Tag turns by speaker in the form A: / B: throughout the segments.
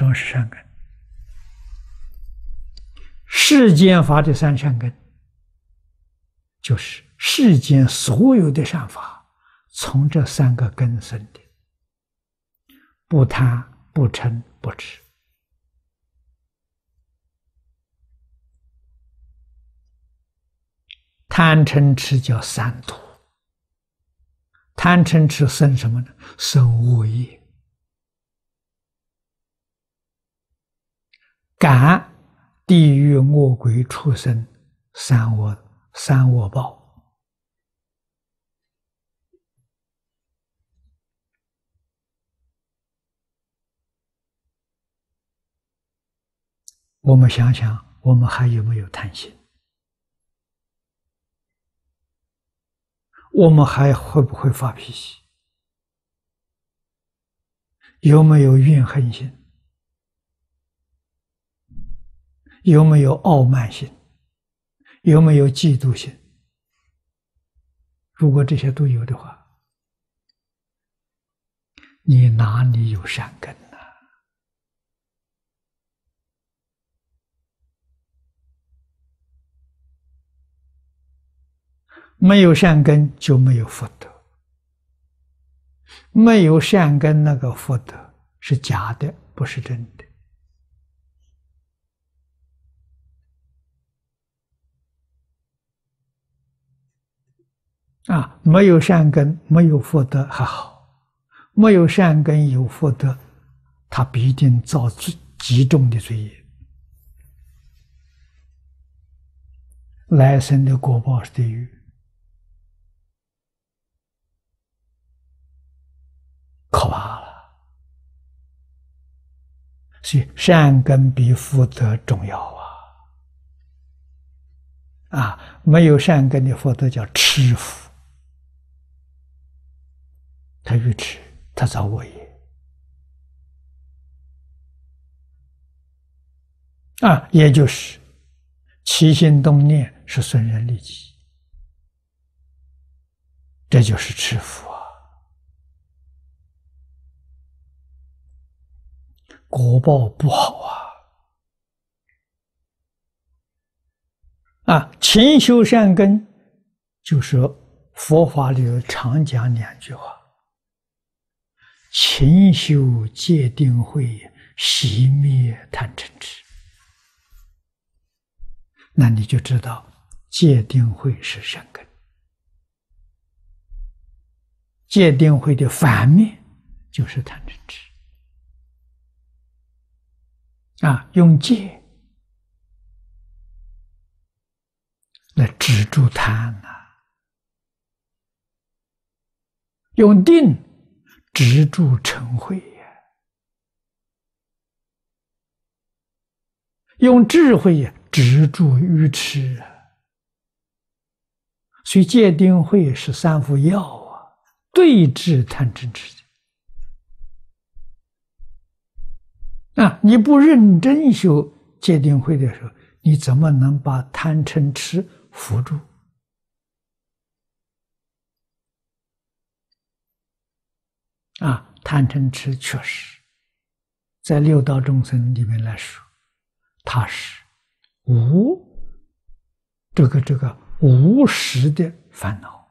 A: 什么是善根？世间法的三善根，就是世间所有的善法，从这三个根生的：不贪、不嗔、不痴。贪嗔痴叫三毒，贪嗔痴生什么呢？生恶业，感地狱恶鬼畜生三恶三恶报。我们想想，我们还有没有贪心？我们还会不会发脾气？有没有怨恨心？有没有傲慢心？有没有嫉妒心？如果这些都有的话，你哪里有善根呢？没有善根就没有福德，没有善根那个福德是假的，不是真的。啊，没有善根，没有福德还好；没有善根有福德，他必定造最极重的罪业，来生的果报是地狱。可怕了，所以善根比福德重要啊！啊，没有善根的福德叫痴福，他愚痴，他造恶业啊，也就是起心动念是损人利己，这就是吃福啊。果报不好啊！啊，勤修善根，就是佛法里常讲两句话：勤修戒定慧，熄灭贪嗔痴。那你就知道戒定慧是善根，戒定慧的反面就是贪嗔痴。啊，用戒来止住贪呐，用定止住嗔恚呀，用智慧呀止住愚痴啊。所以戒定慧是三副药啊，对治贪嗔痴。啊！你不认真修戒定慧的时候，你怎么能把贪嗔痴扶住？啊，贪嗔痴确实，在六道众生里面来说，它是无这个这个无实的烦恼，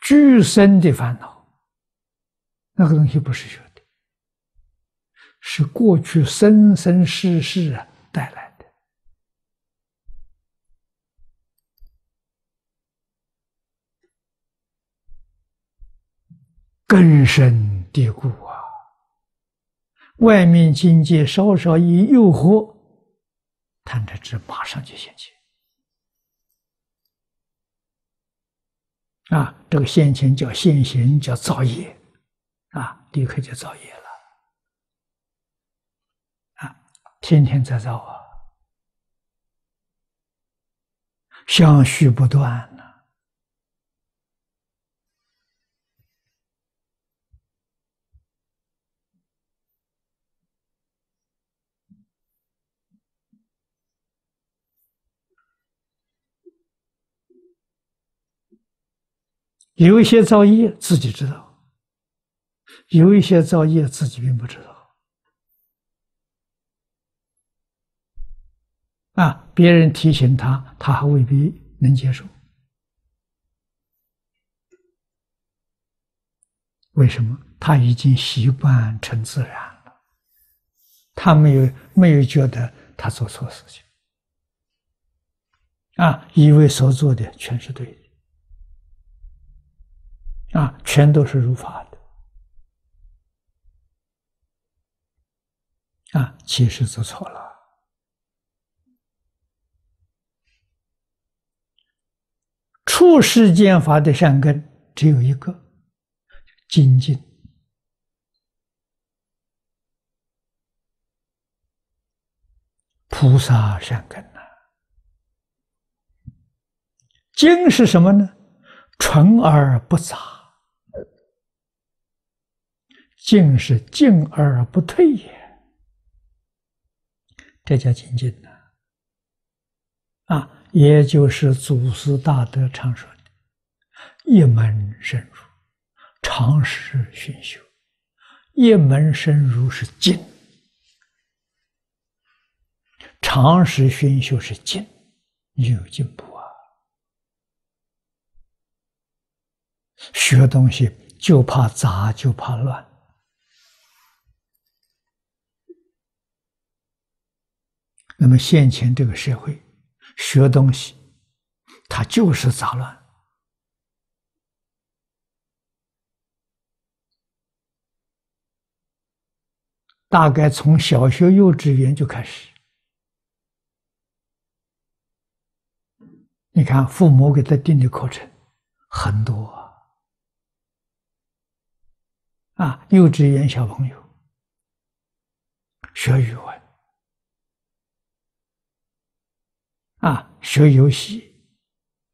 A: 具生的烦恼，那个东西不是修。是过去生生世世啊带来的根深蒂固啊！外面境界稍稍一诱惑，贪嗔痴马上就现前啊！这个现前叫现行，叫造业啊，立刻就造业了。啊。天天在造啊，相续不断有一些造业自己知道，有一些造业自己并不知道。啊，别人提醒他，他还未必能接受。为什么？他已经习惯成自然了，他没有没有觉得他做错事情。啊，以为所做的全是对的。啊，全都是如法的，啊，其实做错了。处世间法的善根只有一个。精进，菩萨善根呐。精是什么呢？纯而不杂，静是静而不退也，这叫精进呐。啊，也就是祖师大德常说的“一门深入”。常识熏修，一门深入是静；常识熏修是静，有进步啊！学东西就怕杂，就怕乱。那么现前这个社会，学东西，它就是杂乱。大概从小学、幼稚园就开始，你看父母给他定的课程很多啊，幼稚园小朋友学语文。啊，学游戏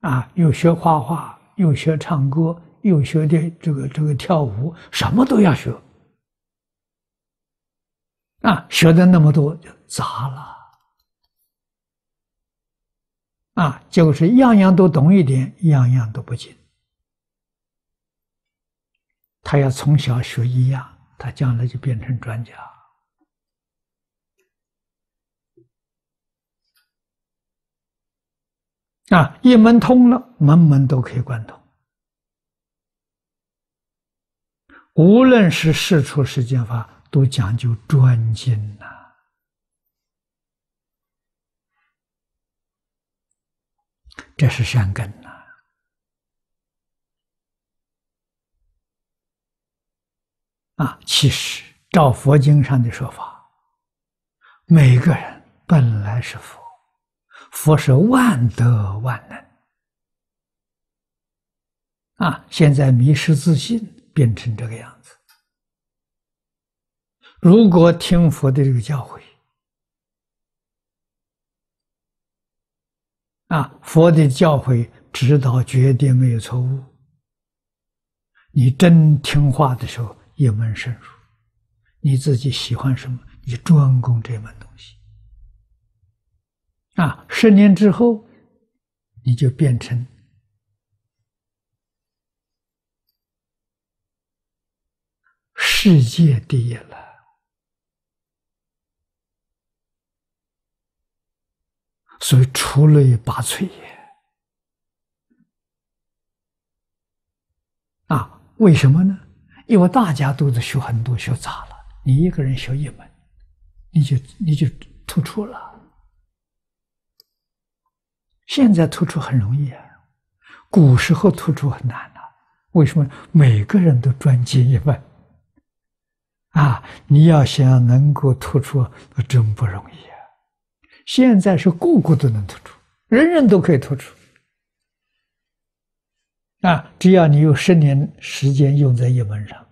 A: 啊，又学画画，又学唱歌，又学的这个这个跳舞，什么都要学。啊，学的那么多就杂了，啊，结果是样样都懂一点，样样都不精。他要从小学一样，他将来就变成专家。啊，一门通了，门门都可以贯通。无论是事出世间法。都讲究专精呐，这是善根呐。啊，其实照佛经上的说法，每个人本来是佛，佛是万德万能。啊，现在迷失自信，变成这个样子。如果听佛的这个教诲，啊，佛的教诲指导绝对没有错误。你真听话的时候，一门深入，你自己喜欢什么，你专攻这门东西。啊，十年之后，你就变成世界第一了。所以出类拔萃也啊？为什么呢？因为大家都在学很多，学杂了，你一个人学一门，你就你就突出了。现在突出很容易啊，古时候突出很难呐。为什么？每个人都专精一门啊！你要想能够突出，那真不容易啊。现在是个个都能突出，人人都可以突出啊！只要你有十年时间用在一门上，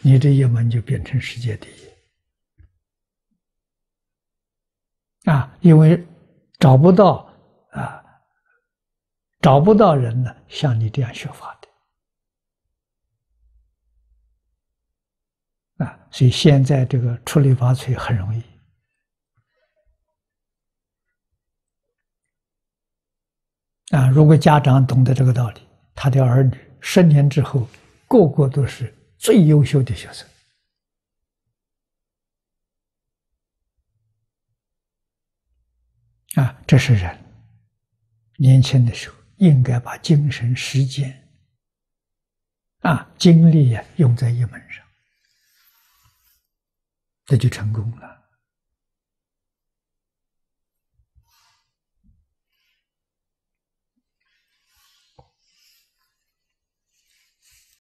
A: 你这一门就变成世界第一啊！因为找不到啊，找不到人呢，像你这样学法的啊，所以现在这个出类拔萃很容易。啊，如果家长懂得这个道理，他的儿女十年之后，个个都是最优秀的学生。啊，这是人年轻的时候应该把精神时间啊精力呀用在一门上，这就成功了。